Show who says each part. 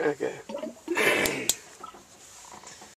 Speaker 1: Okay.